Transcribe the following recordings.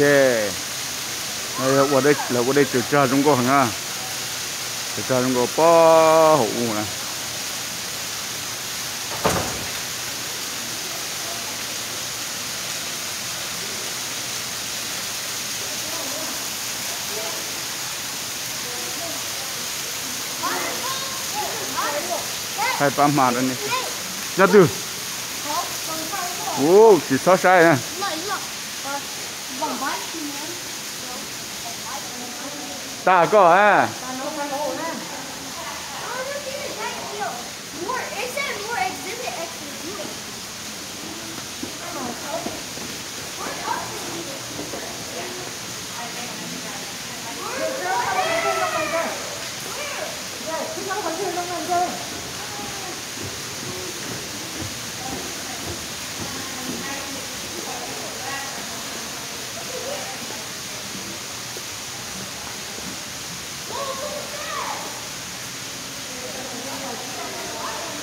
đây ở đây, là ở đây chờ cha chúng có à chờ cha chúng có bao hậu này. Hai ba mạt anh đi ra từ. Ô chỉ sáu sai này ta có à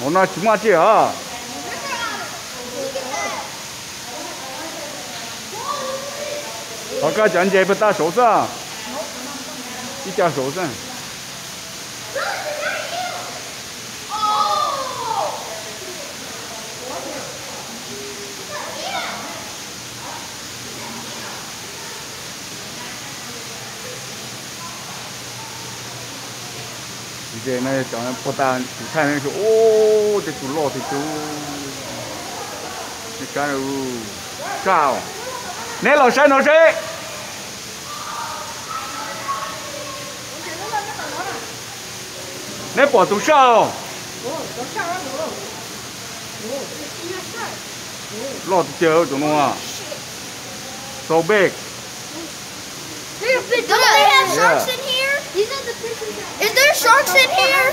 hôm nay chúng ta chơi à có cái chân chơi 이제 나 저는 보다 부산에 오 대출로 대출 그러니까 cao nè lò xe nó xe nè bỏ tủ sao lò tủ chờ chúng nó à so. These are the Is there sharks in here?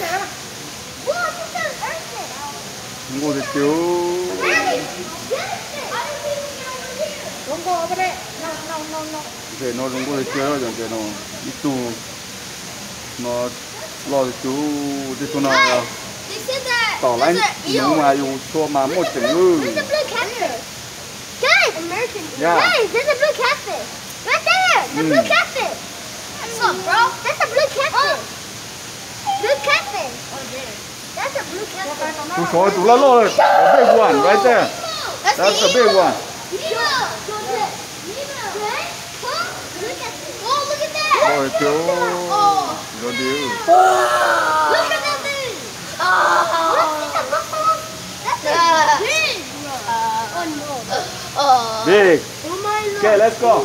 Chúng tôi sẽ chiếu Don't go over there. No, no, no, no. để nó chúng tôi sẽ chiếu rồi để nó ít tù nó lo chú đi xuống nào They said that. tỏ lánh there's a nhưng eel. mà dùng chua mà một chừng ngư a blue catfish. Guys, American. Yeah. Guys, there's a blue catfish. Right there, the blue Mm. catfish. What's up, bro? That's a blue catfish. Blue catfish. That's a blue catfish. chú số chú là lo the big one right there That's, that's the the big eel. one Nemo. Nemo. Right? Huh? Look at this. Oh, look at that. rồi chú Oh. rồi điếu Look at that thing. Oh. Look at the buffalo. That's a big. Oh no. big Oh my lord. okay let's go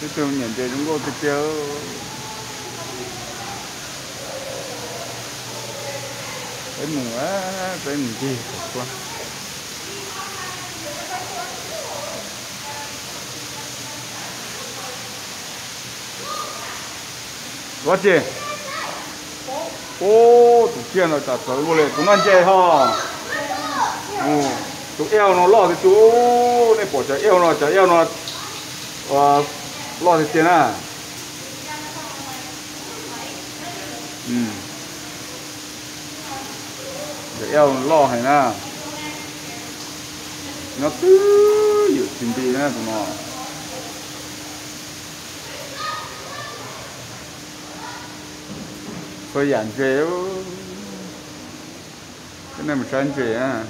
về nữa nhận chế chúng tôi cái mùa cái gì quá quá chị ô, tụi kia nó chặt tới luôn cũng ăn chè ha ừ tụi eo nó lo thì chú, này bỏ chả eo nó, chả eo nó lo thì tiền à? Ừ. Chả eo lo hay na nó cứ dự tiền đi nè tụi nó. Phải dàn chế cái này mà sáng chế à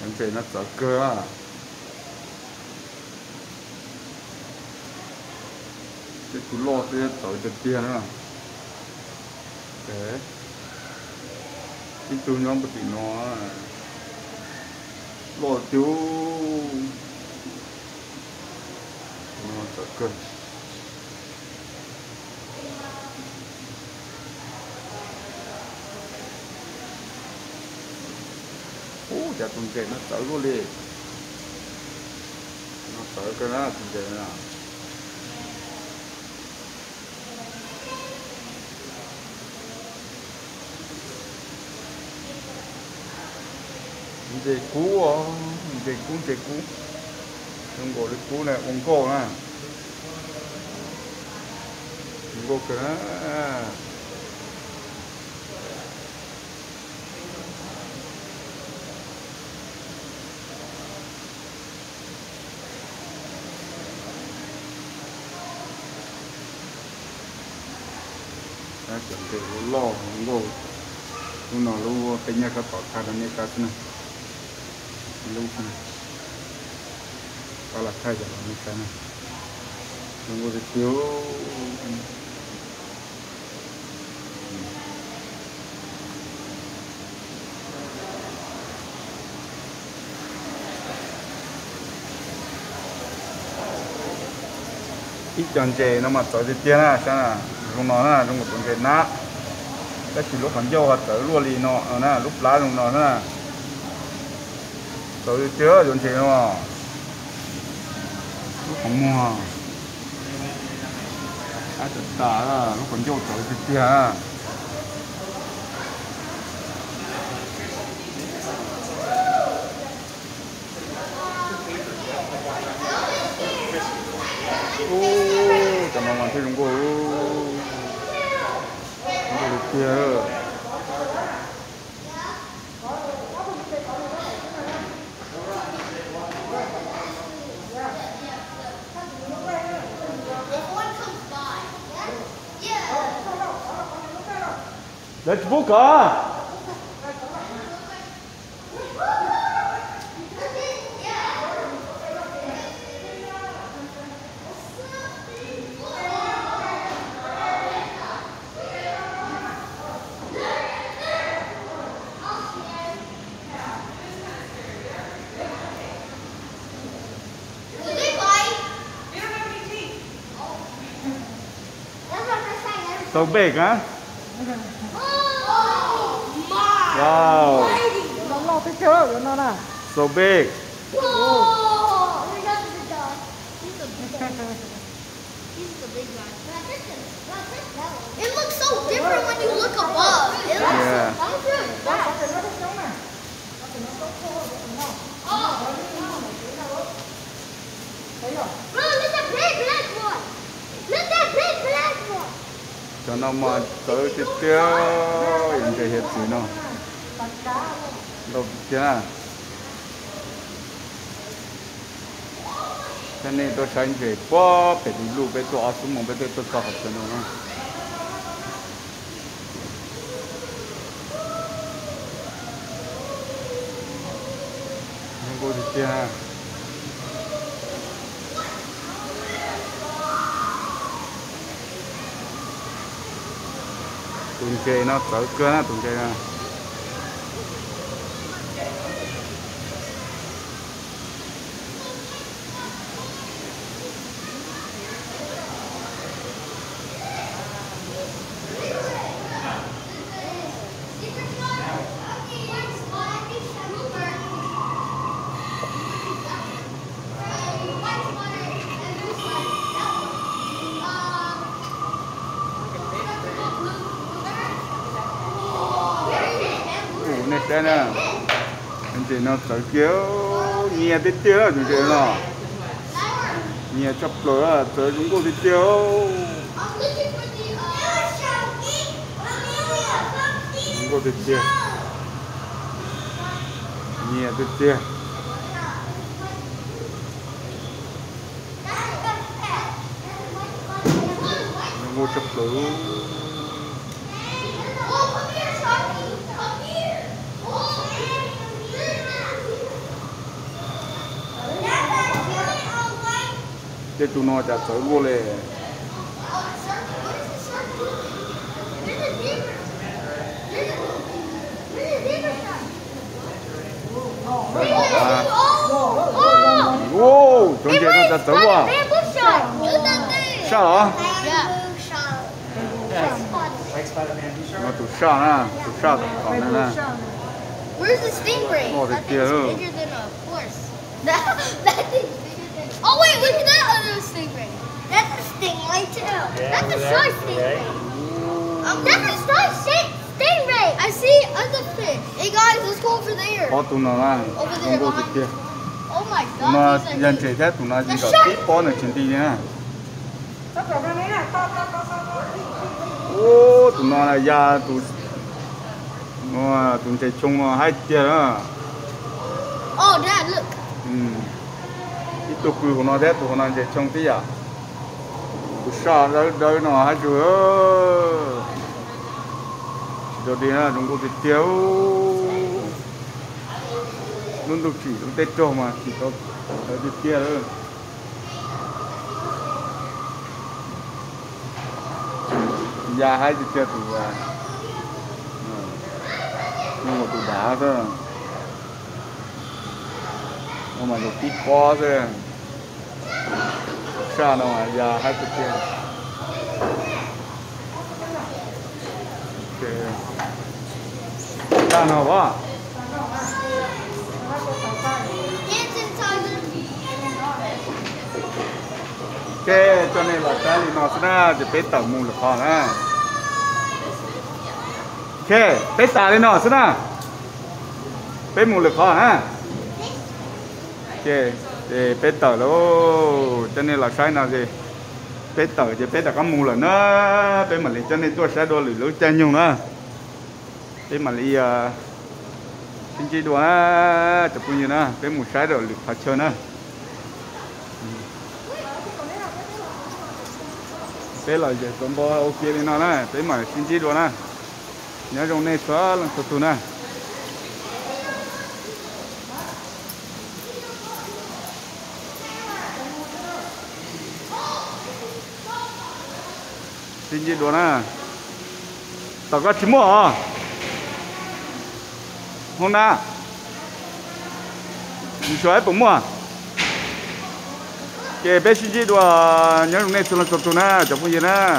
sáng chế nó sợ cơ à cái cú lo sẽ tới được tiền nữa thế. Cái chú nhóm bật tỷ nó lo chú nó sợ cơn ô chả tung kệ nó tới luôn đi nó tới cái đó tung kệ nó. 이제 구워 이제 구 이제 구 이런 거를 구네 온 거나 이거 그래 à chuẩn bị lo ngô lúc nào lúc bên nhà các tọt cả này cả này lúc này đó là thay cho ít chọn chè nó mà tới thì tiền à sao à lúc nó là lúc một tuần cái nát cái chỉ lúc còn vô tới luôn đi nó à nè lúc lá lúc nó nè tới thì chưa chọn chè mà lúc không mua à tất cả là lúc còn vô tới thì tiền à ô cảm ơn bạn thấy chúng tôi Let's book à So big, huh? Wow, nó lo cái chớ của nó nè so big. It looks so different when you look above. It looks Yeah. có thể nó thích giống nè thấy rồi Bro, look at that black one. Look at that big black one. Cho nó mà tới cái tiêu, những cái hiện gì nó chưa? Cho nên tôi sáng về bỏ phải đi lưu phải tôi xuống mong phải tôi tôi học cho nó. không có thì chưa? tụng kê nó sợ cơ nó tụng kê nó ủ này đây nè. Anh chị nó tới kéo nhẹ tí tiêu chúng chị nó nhẹ chấp lửa, tới chúng cô tí tiêu chúng cô tí tiêu nhẹ tí tiêu chúng cô chấp lửa. Thế chúng nó chả sợ vô lề Oh! ô chúng chị nó chả sợ quá Bamboo shark. sao đó Yeah. nó tủ sao nè tủ sao còn này nè Where's the stingray? Oh, the that thing's deer. bigger than a horse. That, that thing's bigger than. Oh wait, look at that other stingray. That's a stingray too. That's a shy stingray. Um, that's a shi- stingray. I see other fish. Hey guys, let's go over there. có tụ nó Over there behind. kia Oh my god, nó these are dân trẻ thế tụ nó chỉ có tí bó này trên đi Nó to. ô tụ nó là ya tụ nó tụ chạy chung hai tia đó Oh, Dad, look. ừ ít tụ cừu của nó thế tụ nó chạy chung tí à tụ sao đó nó hai chú rồi đi là chúng có cái tiêu luôn được chỉ luôn tết cho mà, chỉ có ở kia thôi. Già hai cái kia tụ à. Nhưng mà tụ đá thôi. Mà được co thôi sao đâu mà giờ hai cái kia ok sao nào quá cái cho nên là cái nó sẽ ra thì bé tàu mù là khó nè cái bé tàu đi nó sẽ ra. Bé mù là khó ha cái thì bé tàu lô cho nên là sai nào gì bé tàu thì bé tàu có mù là nó bé mà lấy cho nên tôi sẽ đôi lưỡi lưỡi chân nhung nữa. Bé mà lấy xin chỉ đua chụp như nữa. Bé mù sai rồi, lưỡi phát chơi nữa. Bé là giờ con bò ok đi nó nè. Bé mà xin chỉ đua nè. Nhớ trong này xóa lần tụt nè. xin gì đó nè tao có chín mỏ hôm nay. Mình chơi bóng mỏ cái bé xin gì đó nhớ lúc này tôi là cột tôi nè chẳng có gì nè